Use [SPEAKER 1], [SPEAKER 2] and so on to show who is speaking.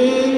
[SPEAKER 1] mm